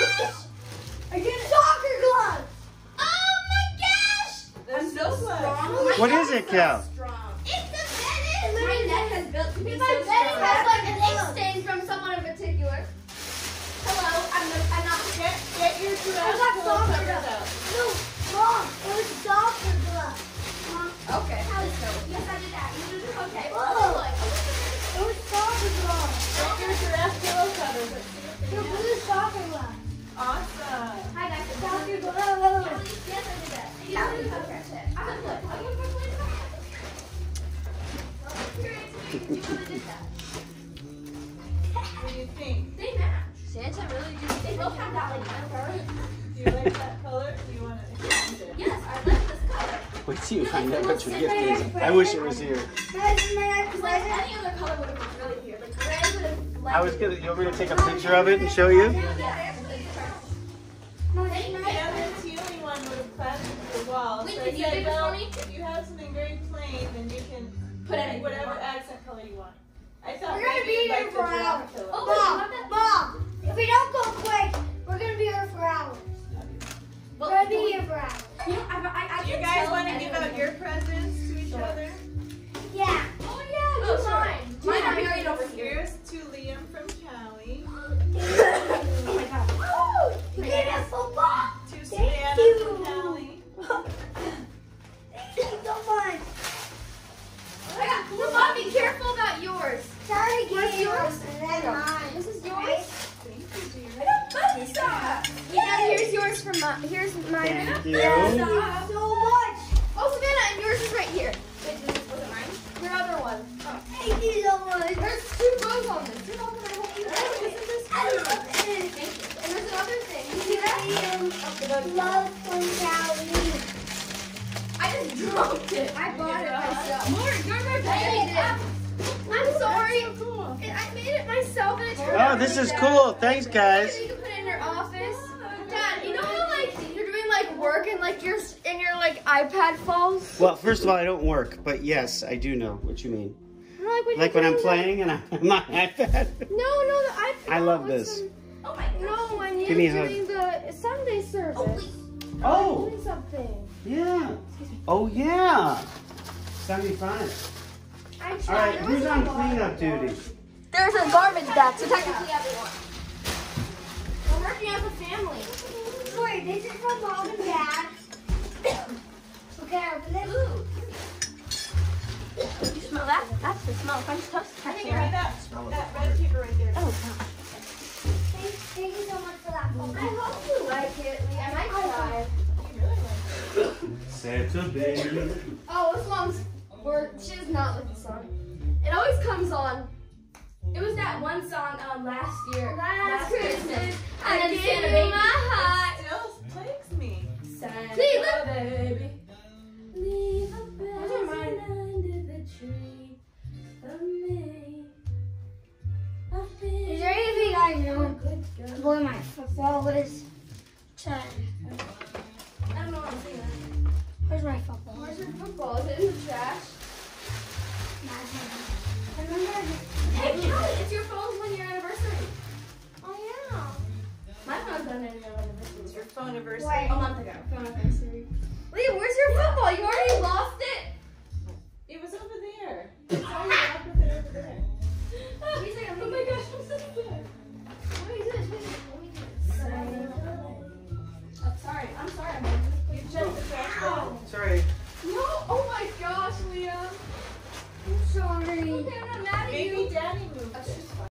gosh! I get it. Soccer gloves. Oh my gosh! I'm so strong. What is it, Cal? It's the Bennett. My neck has built to be so strong. What do you think? They match. Santa really do. They both have that like color. Do you like that color? Do you want to change it? Yes, I like this color. Wait till you find out what your gift is. I wish it was here. Because like any other color would have looked really weird. Like red would have. I was gonna. You want me to take a picture of it and show you? Thank The other tealy one would have plastered the wall. Wait, so can I you said, do this well, for me? if you have something very plain, then you can Put you whatever accent color you want. I thought We're gonna be here like for hours. Oh, Mom, Mom, if we don't go quick, we're gonna be here for hours. We're gonna be here for hours. Uh, my. Here's mine. Thank you. Thank you so much. Oh, Savannah, and yours is right here. Wait, was it- was it mine? Your other one. Oh. Thank you so much. There's two rows on this. You're welcome. I hope you like it. Isn't this I love it. Thank you. And there's another thing. You see that? Love from Callie. I just dropped it. I bought it myself. More, you're my baby. I'm sorry. I made it myself and it turned oh, out Oh, this is cool. Thanks, guys. You can put it in your office. Work and like your and your like iPad falls? Well, first of all, I don't work, but yes, I do know what you mean. You know, like when, Like when I'm doing, playing and I'm on my iPad. Like, no, no, the iPad. I love this. some- oh my god. No, when you're me hug. doing the Sunday service. Oh, oh. Doing something. yeah. Oh, yeah. 75. I All tried. right, There who's on cleanup duty? There's a garbage bag, so technically everyone. This is from mom and dad. okay, open it. You smell that? That's the smell of French toast. I think I had that, that red paper right there. Oh, wow. Thank, thank you so much for that. I hope you like it. Lee. I might try. Really like it. Santa baby. Oh, this one's. Or she does not like the song. It always comes on. It was that one song um, last year. Last, Christmas. I And then gave Santa you Baby. my heart. Boy, my football is ten. I don't know what I'm saying. Where's my football? Where's your football? Is it in the trash? I remember. Hey, Kelly, it's your phone's one year anniversary. Oh yeah. My phone's done an anniversary. It's your phone anniversary. Wait, a month ago. Phone anniversary.